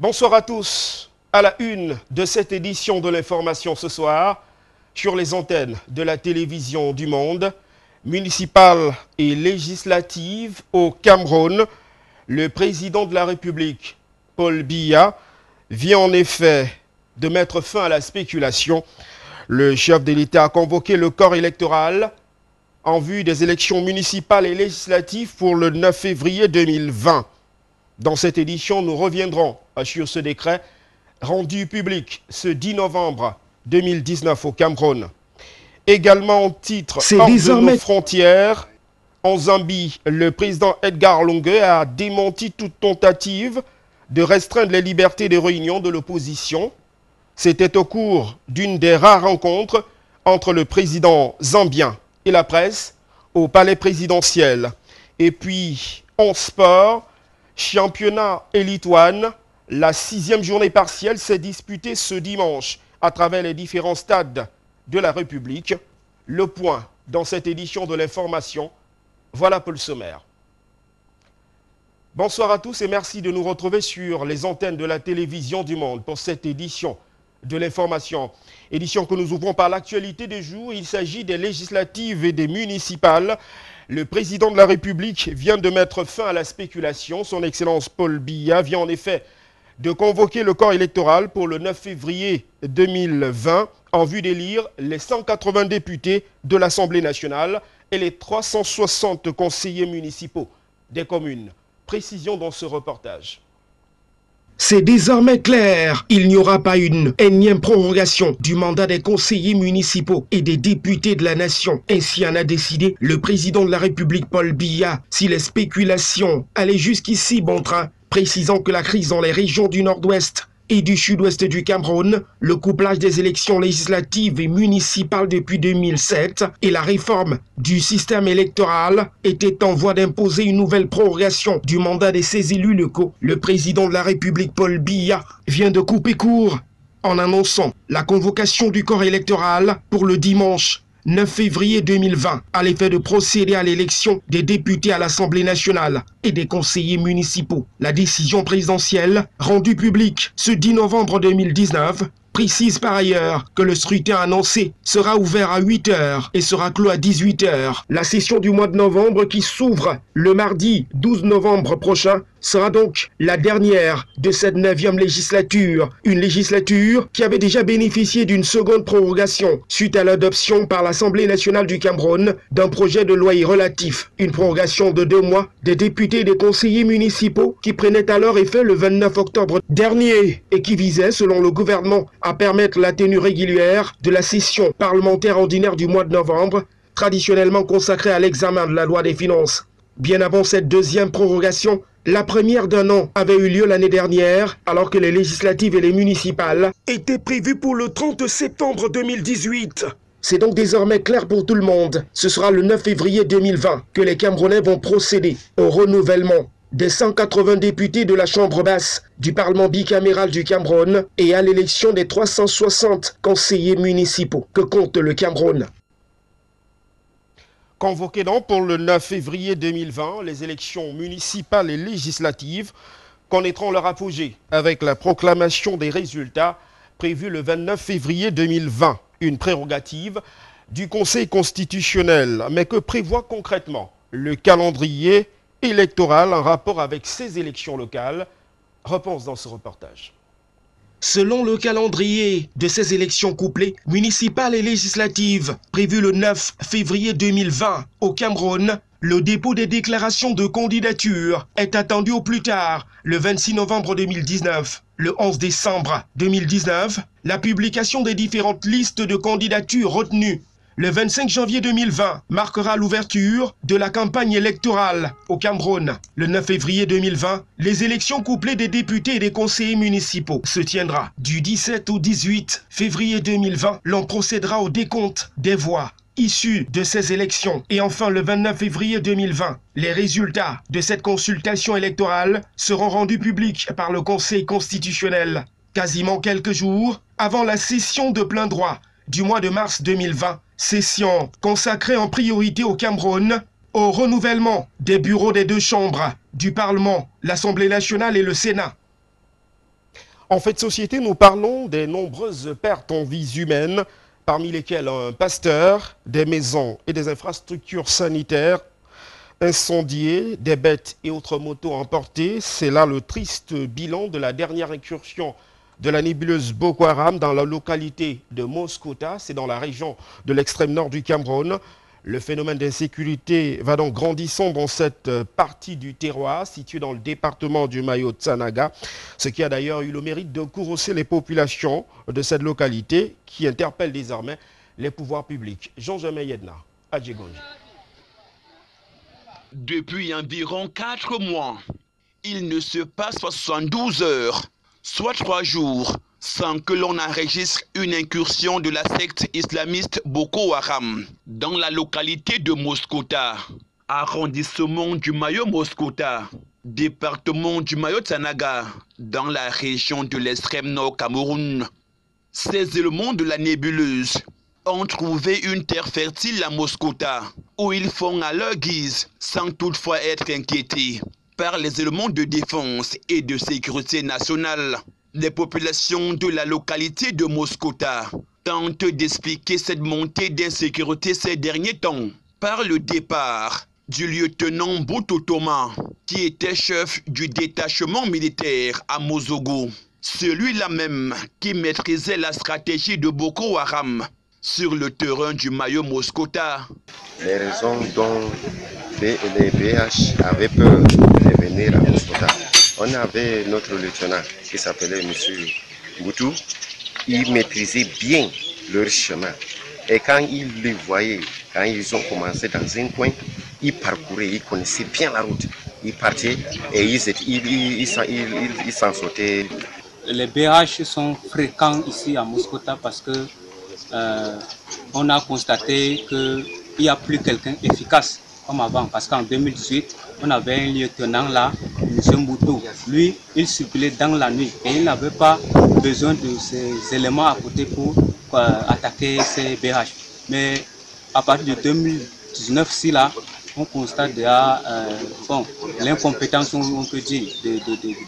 Bonsoir à tous. À la une de cette édition de l'information ce soir, sur les antennes de la télévision du monde, municipale et législative au Cameroun, le président de la République, Paul Biya, vient en effet de mettre fin à la spéculation. Le chef de l'État a convoqué le corps électoral en vue des élections municipales et législatives pour le 9 février 2020. Dans cette édition, nous reviendrons sur ce décret rendu public ce 10 novembre 2019 au Cameroun. Également en titre hors de nos frontières, en Zambie, le président Edgar Lungue a démenti toute tentative de restreindre les libertés de réunion de l'opposition. C'était au cours d'une des rares rencontres entre le président zambien et la presse au palais présidentiel. Et puis, en sport, championnat Elite One, la sixième journée partielle s'est disputée ce dimanche à travers les différents stades de la République. Le point dans cette édition de l'information, voilà pour le sommaire. Bonsoir à tous et merci de nous retrouver sur les antennes de la télévision du monde pour cette édition de l'information. Édition que nous ouvrons par l'actualité des jours. Il s'agit des législatives et des municipales. Le président de la République vient de mettre fin à la spéculation. Son Excellence Paul Biya vient en effet de convoquer le corps électoral pour le 9 février 2020 en vue d'élire les 180 députés de l'Assemblée nationale et les 360 conseillers municipaux des communes. Précision dans ce reportage. C'est désormais clair, il n'y aura pas une énième prolongation du mandat des conseillers municipaux et des députés de la nation. Ainsi en a décidé le président de la République Paul Biya. Si les spéculations allaient jusqu'ici bon train, précisant que la crise dans les régions du nord-ouest et du sud-ouest du Cameroun, le couplage des élections législatives et municipales depuis 2007 et la réforme du système électoral étaient en voie d'imposer une nouvelle prorogation du mandat de ces élus locaux. Le président de la République, Paul Biya, vient de couper court en annonçant la convocation du corps électoral pour le dimanche 9 février 2020 à l'effet de procéder à l'élection des députés à l'Assemblée nationale et des conseillers municipaux. La décision présidentielle, rendue publique ce 10 novembre 2019, précise par ailleurs que le scrutin annoncé sera ouvert à 8 heures et sera clos à 18 heures. La session du mois de novembre qui s'ouvre le mardi 12 novembre prochain sera donc la dernière de cette neuvième législature. Une législature qui avait déjà bénéficié d'une seconde prorogation suite à l'adoption par l'Assemblée nationale du Cameroun d'un projet de loi relatif. Une prorogation de deux mois des députés et des conseillers municipaux qui prenaient alors effet le 29 octobre dernier et qui visait, selon le gouvernement, à permettre la tenue régulière de la session parlementaire ordinaire du mois de novembre, traditionnellement consacrée à l'examen de la loi des finances. Bien avant cette deuxième prorogation, la première d'un an avait eu lieu l'année dernière, alors que les législatives et les municipales étaient prévues pour le 30 septembre 2018. C'est donc désormais clair pour tout le monde. Ce sera le 9 février 2020 que les Camerounais vont procéder au renouvellement des 180 députés de la Chambre basse du Parlement bicaméral du Cameroun et à l'élection des 360 conseillers municipaux que compte le Cameroun. Convoqué donc pour le 9 février 2020, les élections municipales et législatives connaîtront leur apogée avec la proclamation des résultats prévus le 29 février 2020. Une prérogative du Conseil constitutionnel, mais que prévoit concrètement le calendrier électoral en rapport avec ces élections locales? Réponse dans ce reportage. Selon le calendrier de ces élections couplées, municipales et législatives, prévues le 9 février 2020 au Cameroun, le dépôt des déclarations de candidature est attendu au plus tard le 26 novembre 2019. Le 11 décembre 2019, la publication des différentes listes de candidatures retenues le 25 janvier 2020 marquera l'ouverture de la campagne électorale au Cameroun. Le 9 février 2020, les élections couplées des députés et des conseillers municipaux se tiendra. Du 17 au 18 février 2020, l'on procédera au décompte des voix issues de ces élections. Et enfin, le 29 février 2020, les résultats de cette consultation électorale seront rendus publics par le Conseil constitutionnel. Quasiment quelques jours avant la session de plein droit du mois de mars 2020, session consacrée en priorité au Cameroun, au renouvellement des bureaux des deux chambres du Parlement, l'Assemblée nationale et le Sénat. En fait société, nous parlons des nombreuses pertes en vies humaines, parmi lesquelles un pasteur, des maisons et des infrastructures sanitaires incendiées, des bêtes et autres motos emportées. C'est là le triste bilan de la dernière incursion de la nébuleuse Boko Haram dans la localité de Moskota, c'est dans la région de l'extrême nord du Cameroun. Le phénomène d'insécurité va donc grandissant dans cette euh, partie du terroir située dans le département du Mayo Tsanaga, ce qui a d'ailleurs eu le mérite de courroucer les populations de cette localité qui interpelle désormais les pouvoirs publics. Jean-Jamais Yedna, Adjegonji. Depuis environ quatre mois, il ne se passe 72 heures, soit trois jours, sans que l'on enregistre une incursion de la secte islamiste Boko Haram dans la localité de Moskota, arrondissement du Mayo Moskota, département du Mayo Tsanaga, dans la région de l'extrême nord Cameroun. Ces éléments de la nébuleuse ont trouvé une terre fertile à Moskota, où ils font à leur guise, sans toutefois être inquiétés par les éléments de défense et de sécurité nationale. Les populations de la localité de Moskota tentent d'expliquer cette montée d'insécurité ces derniers temps par le départ du lieutenant Boutotoma, qui était chef du détachement militaire à Mozogo. Celui-là même qui maîtrisait la stratégie de Boko Haram sur le terrain du Mayo Moskota. Les raisons dont les BH avaient peur de venir à Moskota on avait notre lieutenant qui s'appelait M. Boutou. Il maîtrisait bien leur chemin. Et quand il les voyait, quand ils ont commencé dans un coin, ils parcouraient, ils connaissaient bien la route. Ils partaient et ils s'en sortaient. Les BH sont fréquents ici à Moscota parce que euh, on a constaté qu'il n'y a plus quelqu'un efficace comme avant. Parce qu'en 2018, on avait un lieutenant là, M. Mboutou. Lui, il circulait dans la nuit et il n'avait pas besoin de ces éléments à côté pour attaquer ces BH. Mais à partir de 2019, si là, on constate déjà euh, bon, l'incompétence, on peut dire, de,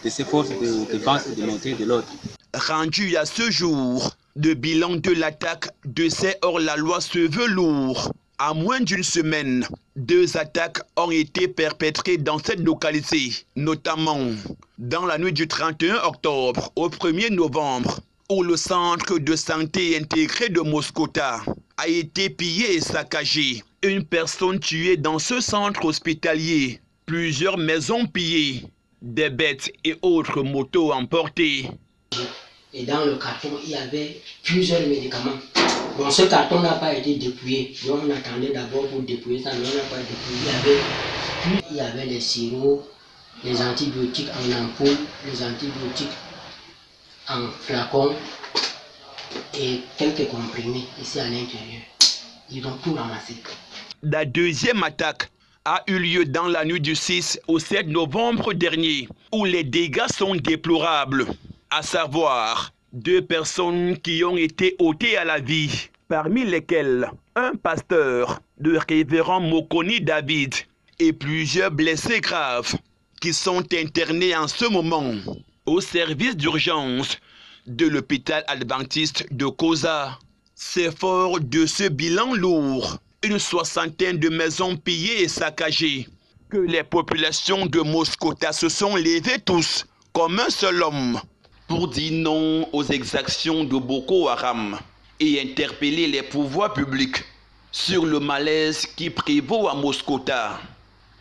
de, ces forces de défense et de maintien de l'ordre. Rendu à ce jour, le bilan de l'attaque de ces hors-la-loi se veut lourd. À moins d'une semaine, deux attaques ont été perpétrées dans cette localité, notamment dans la nuit du 31 octobre au 1er novembre, où le centre de santé intégré de Moscota a été pillé et saccagé. Une personne tuée dans ce centre hospitalier, plusieurs maisons pillées, des bêtes et autres motos emportées. Et dans le carton, il y avait plusieurs médicaments Bon, ce carton n'a pas été dépouillé. Donc, on attendait d'abord pour dépouiller ça, mais on n'a pas dépouillé. Il y avait, il y avait les sirops, les antibiotiques en ampoule, les antibiotiques en flacon et quelques comprimés ici à l'intérieur. Ils ont tout ramassé. La deuxième attaque a eu lieu dans la nuit du 6 au 7 novembre dernier, où les dégâts sont déplorables, à savoir deux personnes qui ont été ôtées à la vie, parmi lesquelles un pasteur, le révérend Mokoni David, et plusieurs blessés graves qui sont internés en ce moment au service d'urgence de l'hôpital adventiste de Koza. C'est fort de ce bilan lourd, une soixantaine de maisons pillées et saccagées, que les populations de Moscota se sont levées tous comme un seul homme pour dire non aux exactions de Boko Haram et interpeller les pouvoirs publics sur le malaise qui prévaut à Moscota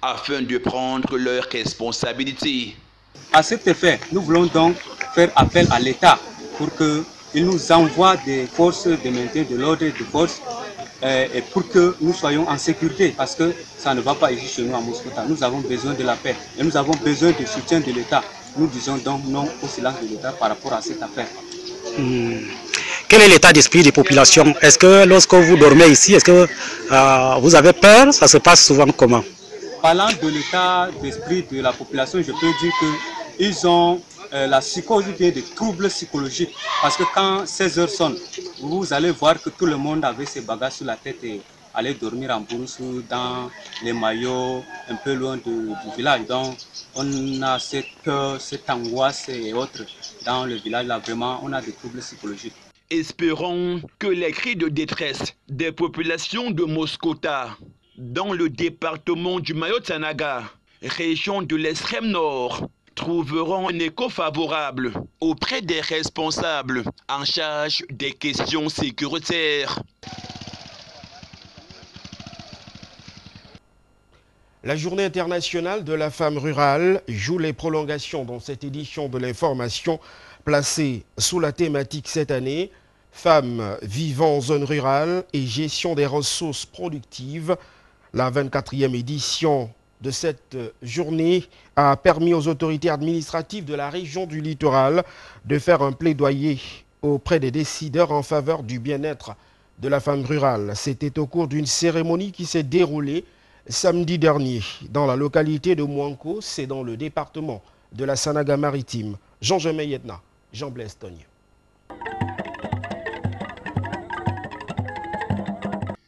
afin de prendre leurs responsabilités. À cet effet, nous voulons donc faire appel à l'État pour qu'il nous envoie des forces de maintien de l'ordre, des forces, euh, et pour que nous soyons en sécurité, parce que ça ne va pas ici chez nous à Moscota. Nous avons besoin de la paix et nous avons besoin du soutien de l'État. Nous disons donc non au silence de l'État par rapport à cette affaire. Hmm. Quel est l'état d'esprit des populations? Est-ce que lorsque vous dormez ici, est-ce que euh, vous avez peur? Ça se passe souvent comment? Parlant de l'état d'esprit de la population, je peux dire qu'ils ont euh, la psychose des troubles psychologiques. Parce que quand 16 heures sonnent, vous allez voir que tout le monde avait ses bagages sur la tête et aller dormir en brousse dans les maillots un peu loin du village. Donc, on a cette peur, cette angoisse et autres dans le village. Là, vraiment, on a des troubles psychologiques. Espérons que les cris de détresse des populations de Moscota, dans le département du Mayotanaga, région de l'extrême nord, trouveront un écho favorable auprès des responsables en charge des questions sécuritaires. La journée internationale de la femme rurale joue les prolongations dans cette édition de l'information placée sous la thématique cette année Femmes vivant en zone rurale et gestion des ressources productives. La 24e édition de cette journée a permis aux autorités administratives de la région du littoral de faire un plaidoyer auprès des décideurs en faveur du bien-être de la femme rurale. C'était au cours d'une cérémonie qui s'est déroulée samedi dernier dans la localité de Mouanko, c'est dans le département de la Sanaga maritime. Jean-Jean Yetna, Jean-Blaise.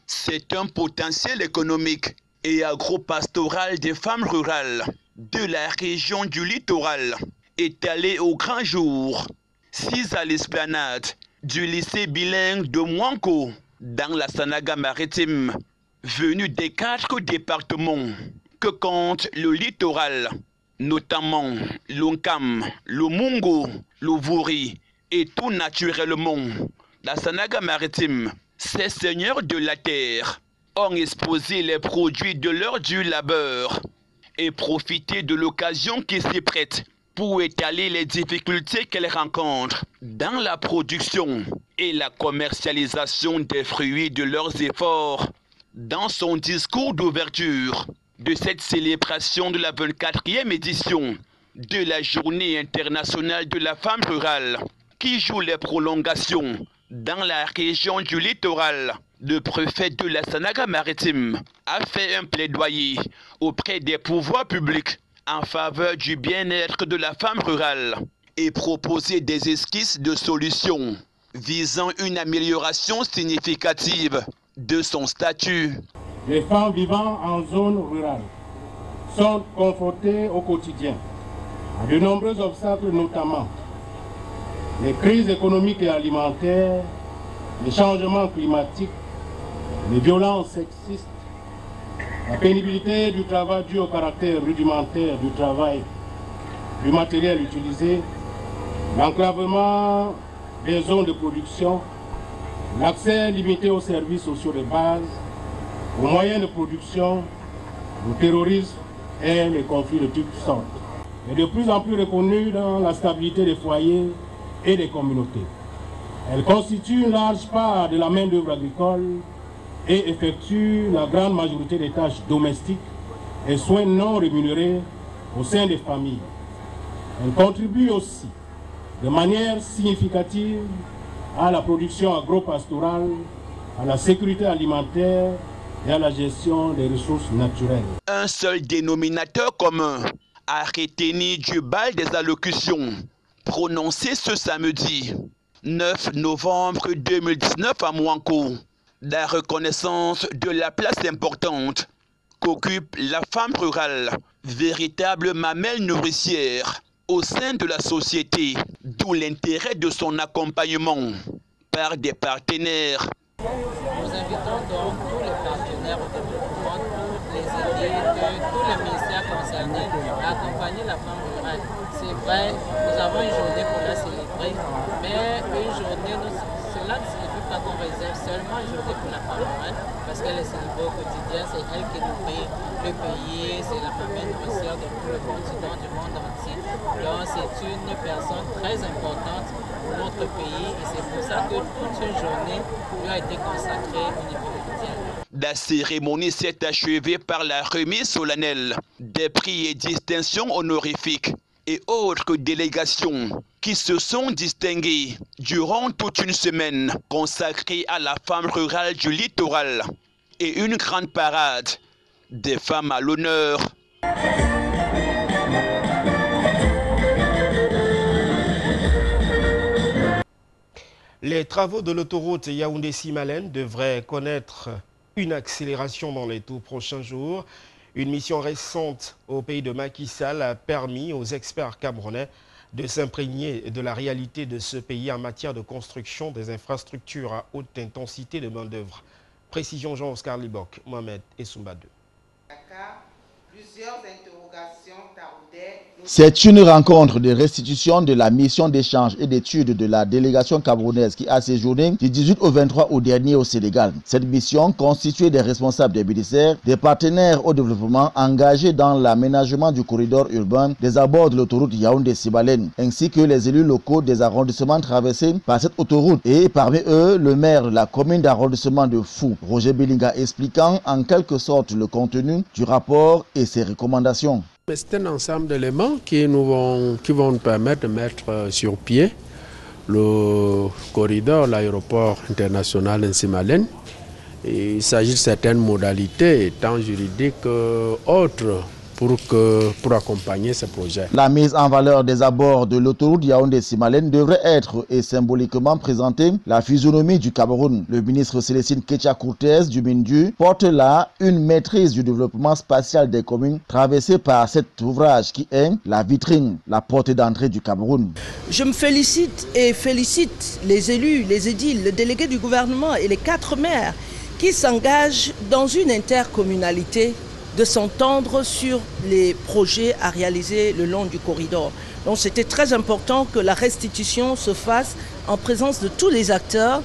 C'est un potentiel économique et agro-pastoral des femmes rurales de la région du littoral étalé au grand jour. Six à l'esplanade du lycée bilingue de Mouanko dans la Sanaga maritime venus des quatre départements que compte le littoral, notamment l'Onkam, le Mungo, et tout naturellement la Sanaga maritime, ces seigneurs de la terre ont exposé les produits de leur dur labeur et profité de l'occasion qui s'y prête pour étaler les difficultés qu'elles rencontrent dans la production et la commercialisation des fruits de leurs efforts dans son discours d'ouverture de cette célébration de la 24e édition de la Journée internationale de la femme rurale, qui joue les prolongations dans la région du littoral, le préfet de la Sanaga maritime a fait un plaidoyer auprès des pouvoirs publics en faveur du bien-être de la femme rurale et proposé des esquisses de solutions visant une amélioration significative de son statut. Les femmes vivant en zone rurale sont confrontées au quotidien à de nombreux obstacles, notamment les crises économiques et alimentaires, les changements climatiques, les violences sexistes, la pénibilité du travail dû au caractère rudimentaire du travail, du matériel utilisé, l'enclavement des zones de production, l'accès limité aux services sociaux de base, aux moyens de production, le terrorisme et les conflits de toutes sortes. est de plus en plus reconnue dans la stabilité des foyers et des communautés. Elle constitue une large part de la main-d'œuvre agricole et effectue la grande majorité des tâches domestiques et soins non rémunérés au sein des familles. Elle contribue aussi de manière significative à la production agro-pastorale, à la sécurité alimentaire et à la gestion des ressources naturelles. Un seul dénominateur commun a retenu du bal des allocutions prononcé ce samedi 9 novembre 2019 à Mouanko. La reconnaissance de la place importante qu'occupe la femme rurale, véritable mamelle nourricière au sein de la société, d'où l'intérêt de son accompagnement par des partenaires. Nous invitons donc tous les partenaires au développement, tous les aider, tous les ministères concernés à accompagner la femme rurale. C'est vrai, nous avons une journée pour la célébrer, mais une journée, cela ne signifie pas qu'on réserve seulement une journée pour la femme rurale, parce qu'elle est célébrée au quotidien, c'est elle qui nourrit le pays, c'est la famille nourricière de tout le continent, du monde entier. C'est une personne très importante pour notre pays et c'est pour ça que toute une journée lui a été consacrée au niveau quotidien. La cérémonie s'est achevée par la remise solennelle des prix et distinctions honorifiques et autres délégations qui se sont distinguées durant toute une semaine consacrée à la femme rurale du littoral et une grande parade des femmes à l'honneur. Les travaux de l'autoroute Yaoundé-Simalène devraient connaître une accélération dans les tout prochains jours. Une mission récente au pays de Macky Sall a permis aux experts camerounais de s'imprégner de la réalité de ce pays en matière de construction des infrastructures à haute intensité de main-d'œuvre. Précision Jean-Oscar Libok, Mohamed interrogations tardaient. C'est une rencontre de restitution de la mission d'échange et d'études de la délégation camerounaise qui a séjourné du 18 au 23 au dernier au Sénégal. Cette mission, constituée des responsables des ministères, des partenaires au développement engagés dans l'aménagement du corridor urbain des abords de l'autoroute Yaoundé-Sibalen, ainsi que les élus locaux des arrondissements traversés par cette autoroute et parmi eux le maire de la commune d'arrondissement de Fou, Roger Bellinga, expliquant en quelque sorte le contenu du rapport et ses recommandations. C'est un ensemble d'éléments qui, vont, nous permettre de mettre euh, sur pied le corridor, l'aéroport international d'Insimalen. Il s'agit de certaines modalités, tant juridiques qu'autres, pour, que, pour accompagner ce projet. La mise en valeur des abords de l'autoroute Yaoundé-Simalène devrait être et symboliquement présenter la physionomie du Cameroun. Le ministre Célestine Ketia Cortez du Mindu porte là une maîtrise du développement spatial des communes traversée par cet ouvrage qui est la vitrine, la porte d'entrée du Cameroun. Je me félicite et félicite les élus, les édiles, le délégué du gouvernement et les quatre maires qui s'engagent dans une intercommunalité de s'entendre sur les projets à réaliser le long du corridor. Donc c'était très important que la restitution se fasse en présence de tous les acteurs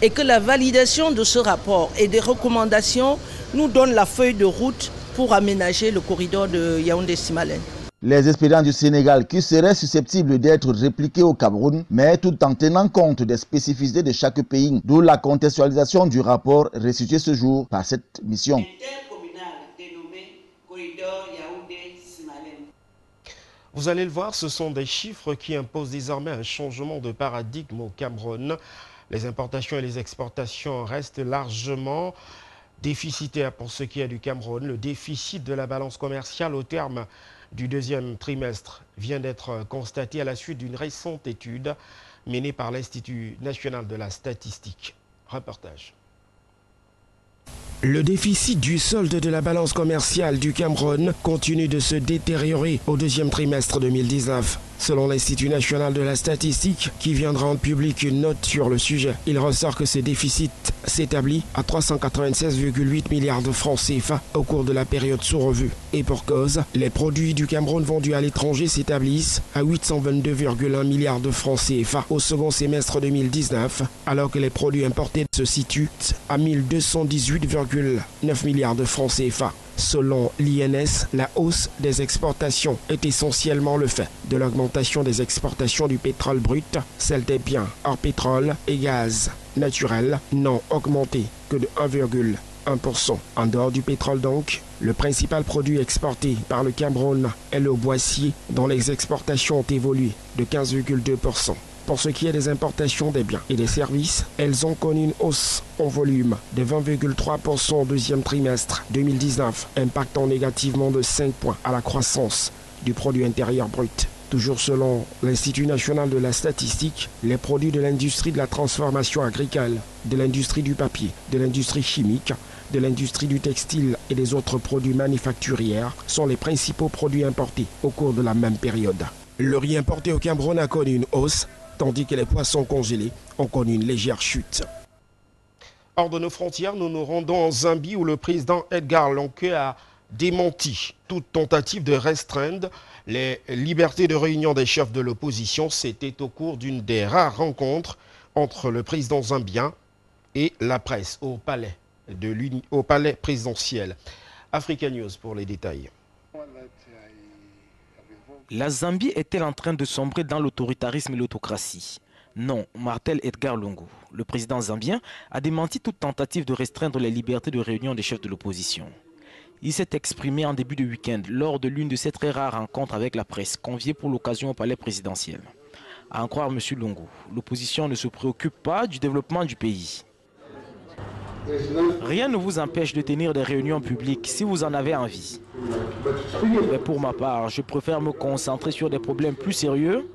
et que la validation de ce rapport et des recommandations nous donne la feuille de route pour aménager le corridor de Yaoundé-Simalène. Les expériences du Sénégal qui seraient susceptibles d'être répliquées au Cameroun, mais tout en tenant compte des spécificités de chaque pays, d'où la contextualisation du rapport restitué ce jour par cette mission. Vous allez le voir, ce sont des chiffres qui imposent désormais un changement de paradigme au Cameroun. Les importations et les exportations restent largement déficitaires pour ce qui est du Cameroun. Le déficit de la balance commerciale au terme du deuxième trimestre vient d'être constaté à la suite d'une récente étude menée par l'Institut national de la statistique. Reportage. Le déficit du solde de la balance commerciale du Cameroun continue de se détériorer au deuxième trimestre 2019. Selon l'Institut national de la statistique, qui vient de rendre public une note sur le sujet, il ressort que ce déficit s'établit à 396,8 milliards de francs CFA au cours de la période sous revue. Et pour cause, les produits du Cameroun vendus à l'étranger s'établissent à 822,1 milliards de francs CFA au second semestre 2019, alors que les produits importés se situent à 1218,9 milliards de francs CFA. Selon l'INS, la hausse des exportations est essentiellement le fait de l'augmentation des exportations du pétrole brut, celle des biens hors pétrole et gaz naturel n'ont augmenté que de 1,1%. En dehors du pétrole donc, le principal produit exporté par le Cameroun est le boissier dont les exportations ont évolué de 15,2%. Pour ce qui est des importations des biens et des services, elles ont connu une hausse en volume de 20,3% au deuxième trimestre 2019, impactant négativement de 5 points à la croissance du produit intérieur brut. Toujours selon l'Institut national de la statistique, les produits de l'industrie de la transformation agricole, de l'industrie du papier, de l'industrie chimique, de l'industrie du textile et des autres produits manufacturiers sont les principaux produits importés au cours de la même période. Le riz importé au Cameroun a connu une hausse tandis que les poissons congelés ont connu une légère chute. Hors de nos frontières, nous nous rendons en Zambie où le président Edgar Lonke a démenti toute tentative de restreindre les libertés de réunion des chefs de l'opposition. C'était au cours d'une des rares rencontres entre le président zambien et la presse au palais, au palais présidentiel. Africa News pour les détails. La Zambie est-elle en train de sombrer dans l'autoritarisme et l'autocratie? Non, Martel Edgar Lungu, le président zambien, a démenti toute tentative de restreindre les libertés de réunion des chefs de l'opposition. Il s'est exprimé en début de week-end lors de l'une de ces très rares rencontres avec la presse conviée pour l'occasion au palais présidentiel. À en croire M. Lungu, l'opposition ne se préoccupe pas du développement du pays. Rien ne vous empêche de tenir des réunions publiques si vous en avez envie. Mais pour ma part, je préfère me concentrer sur des problèmes plus sérieux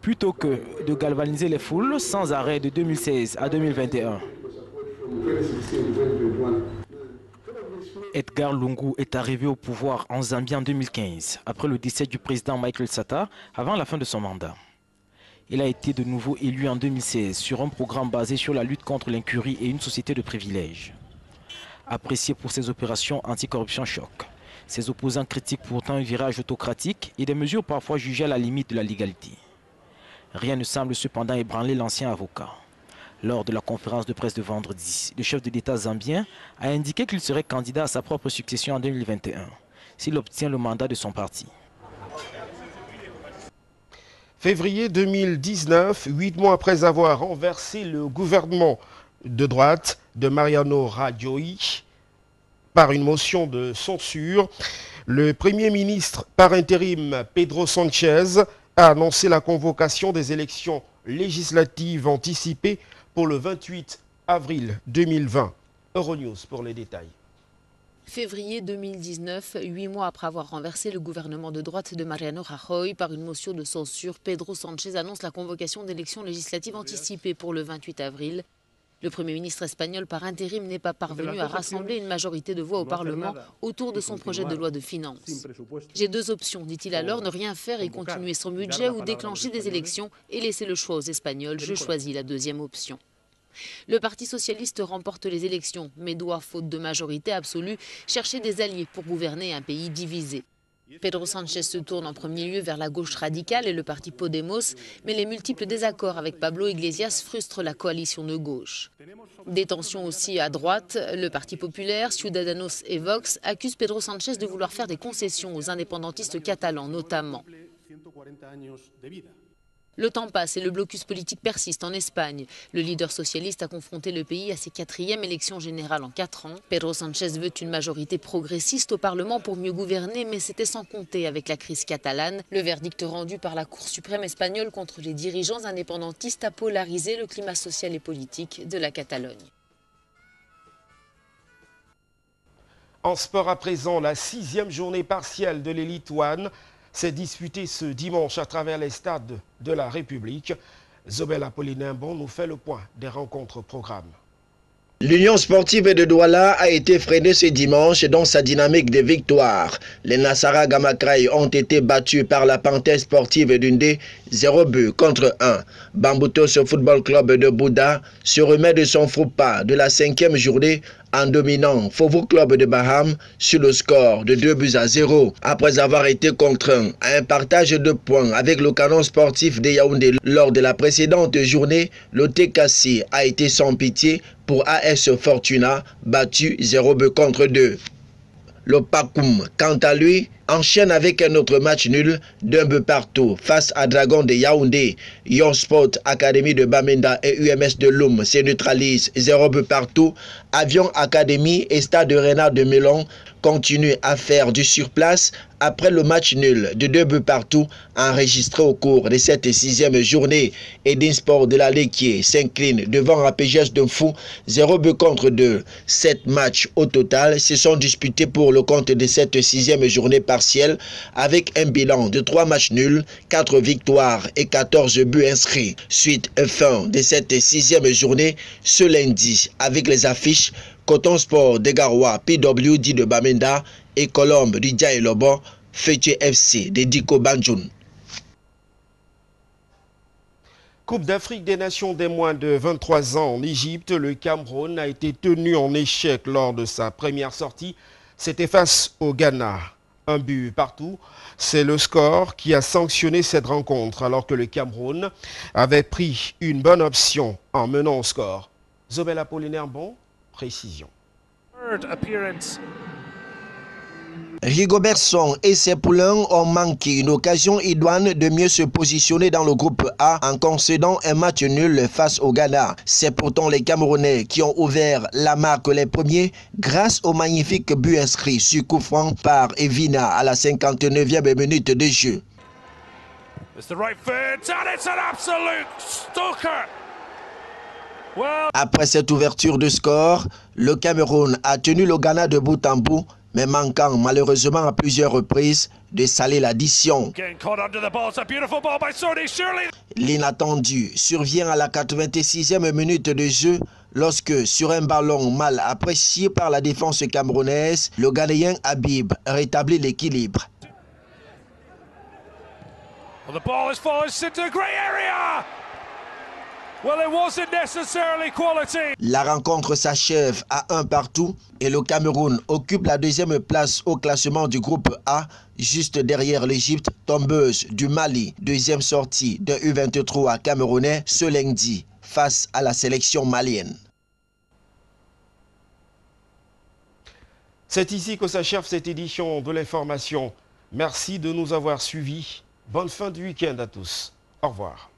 plutôt que de galvaniser les foules sans arrêt de 2016 à 2021. Edgar Lungu est arrivé au pouvoir en Zambie en 2015, après le décès du président Michael Sata, avant la fin de son mandat. Il a été de nouveau élu en 2016 sur un programme basé sur la lutte contre l'incurie et une société de privilèges. Apprécié pour ses opérations anticorruption choc, ses opposants critiquent pourtant un virage autocratique et des mesures parfois jugées à la limite de la légalité. Rien ne semble cependant ébranler l'ancien avocat. Lors de la conférence de presse de vendredi, le chef de l'État zambien a indiqué qu'il serait candidat à sa propre succession en 2021, s'il obtient le mandat de son parti. Février 2019, huit mois après avoir renversé le gouvernement de droite de Mariano Rajoy par une motion de censure, le Premier ministre par intérim Pedro Sanchez a annoncé la convocation des élections législatives anticipées pour le 28 avril 2020. Euronews pour les détails. Février 2019, huit mois après avoir renversé le gouvernement de droite de Mariano Rajoy par une motion de censure, Pedro Sanchez annonce la convocation d'élections législatives anticipées pour le 28 avril. Le Premier ministre espagnol par intérim n'est pas parvenu à rassembler une majorité de voix au Parlement autour de son projet de loi de finances. J'ai deux options, dit-il alors, ne rien faire et continuer son budget ou déclencher des élections et laisser le choix aux Espagnols. Je choisis la deuxième option. Le Parti socialiste remporte les élections, mais doit, faute de majorité absolue, chercher des alliés pour gouverner un pays divisé. Pedro Sanchez se tourne en premier lieu vers la gauche radicale et le parti Podemos, mais les multiples désaccords avec Pablo Iglesias frustrent la coalition de gauche. Des tensions aussi à droite, le Parti populaire, Ciudadanos et Vox accusent Pedro Sanchez de vouloir faire des concessions aux indépendantistes catalans notamment. Le temps passe et le blocus politique persiste en Espagne. Le leader socialiste a confronté le pays à ses quatrièmes élections générales en quatre ans. Pedro Sanchez veut une majorité progressiste au Parlement pour mieux gouverner, mais c'était sans compter avec la crise catalane. Le verdict rendu par la Cour suprême espagnole contre les dirigeants indépendantistes a polarisé le climat social et politique de la Catalogne. En sport à présent, la sixième journée partielle de l'élite One s'est disputé ce dimanche à travers les stades de la République. Zobel Apollinaire nous fait le point des rencontres programmes. L'Union sportive de Douala a été freinée ce dimanche dans sa dynamique de victoire. Les Nassara Gamakrai ont été battus par la Panthère sportive d'Undé 0 but contre 1. Bambutos Football Club de Bouddha se remet de son faux pas de la cinquième journée en dominant Fauveau Club de Baham sur le score de 2 buts à 0. Après avoir été contraint à un partage de points avec le canon sportif de Yaoundé lors de la précédente journée, le TKC a été sans pitié pour AS Fortuna, battu 0 but contre 2. Le Pakoum, quant à lui, enchaîne avec un autre match nul d'un but partout face à Dragon de Yaoundé. Yon Sport Academy de Bamenda et UMS de Loum se neutralisent 0 but partout. Avion Academy et Stade Renard de Melon continuent à faire du surplace après le match nul de deux buts partout enregistré au cours de cette sixième journée. Edin Sport de la Léquier s'incline devant APGS de Fou 0 but contre 2. Sept matchs au total se sont disputés pour le compte de cette sixième journée partielle avec un bilan de 3 matchs nuls, 4 victoires et 14 buts inscrits. Suite et fin de cette sixième journée ce lundi avec les affiches Coton Sport de Garoua, PWD de Bamenda et Colombe du Lobo, Fétier FC de Banjoun. Coupe d'Afrique des Nations des moins de 23 ans en Égypte, le Cameroun a été tenu en échec lors de sa première sortie. C'était face au Ghana. Un but partout. C'est le score qui a sanctionné cette rencontre alors que le Cameroun avait pris une bonne option en menant au score. Zobel Apollinaire Bon, précision. Rigobertson et ses poulains ont manqué une occasion idoine de mieux se positionner dans le groupe A en concédant un match nul face au Ghana. C'est pourtant les Camerounais qui ont ouvert la marque les premiers grâce au magnifique but inscrit sur coup franc par Evina à la 59e minute de jeu. Après cette ouverture de score, le Cameroun a tenu le Ghana de bout en bout, mais manquant malheureusement à plusieurs reprises de saler l'addition. L'inattendu survient à la 86e minute de jeu lorsque, sur un ballon mal apprécié par la défense camerounaise, le Ghanéen Habib rétablit l'équilibre. Well, La rencontre s'achève à un partout et le Cameroun occupe la deuxième place au classement du groupe A, juste derrière l'Égypte, tombeuse du Mali. Deuxième sortie de U23 camerounais ce lundi face à la sélection malienne. C'est ici que s'achève cette édition de l'information. Merci de nous avoir suivis. Bonne fin du week-end à tous. Au revoir.